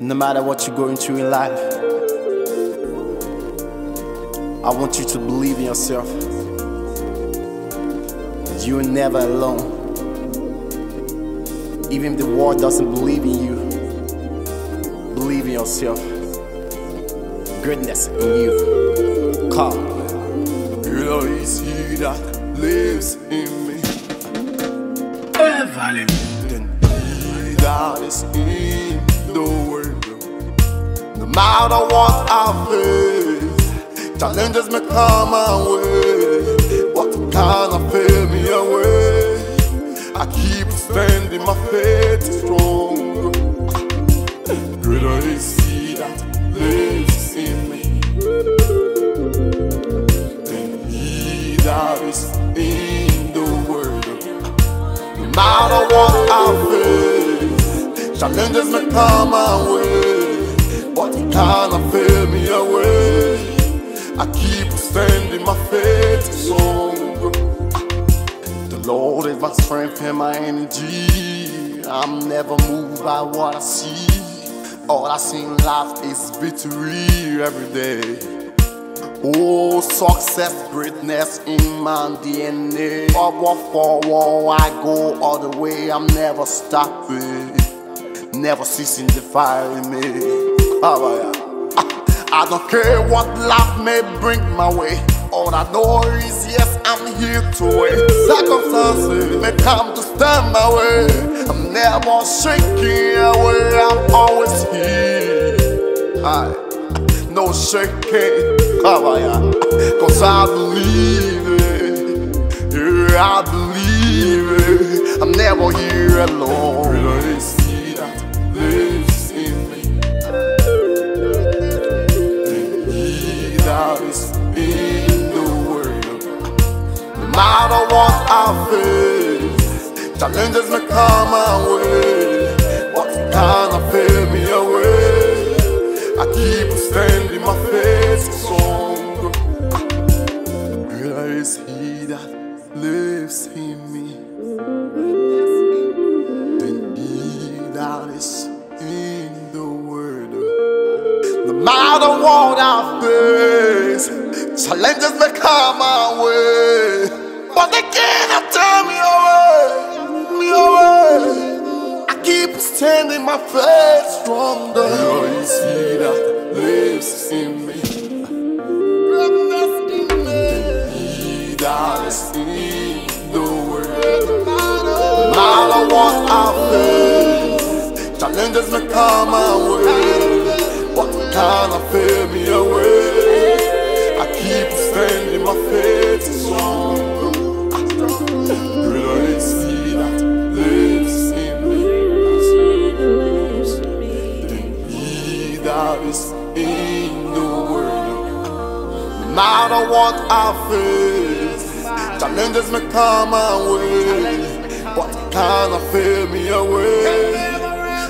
No matter what you're going through in life, I want you to believe in yourself. You're never alone. Even if the world doesn't believe in you, believe in yourself. Greatness in you. Come. Greater is he that lives in me than he that is in the world. No matter what I face, challenges may come my way, but it cannot fail me away. I keep standing, my faith is strong. Greater is he that lives in me than he that is in the world. No matter what I face, challenges may come my way, standing, my faith is strong. The Lord is my strength and my energy. I'm never moved by what I see. All I see in life is victory every day. Oh, success, greatness in my DNA. Forward, forward, I go all the way. I'm never stopping, never ceasing to fire in me. I don't care what life may bring my way. All I know is yes, I'm here to win. Circumstances may come to stand my way. I'm never shaking away. I'm always here. Aye. No shaking. Cause I believe it. Yeah, I believe it. I'm never here alone. Matter what I face, challenges may come my way, but it cannot fail me away. I keep standing, my is strong. Greater is He that lives in me than He that is in the world. No matter what I face, challenges may come my way, but they cannot turn me away, me away. I keep standing, my faith stronger. Greater is he that lives in me. He that is in the world. No matter what I face, challenges may come my way, but it cannot fail me away. No matter what I face, challenges may come my way, but it cannot fail me away.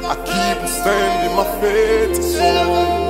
I keep standing, my faith strong.